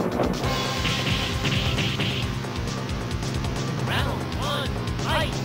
Round one, fight!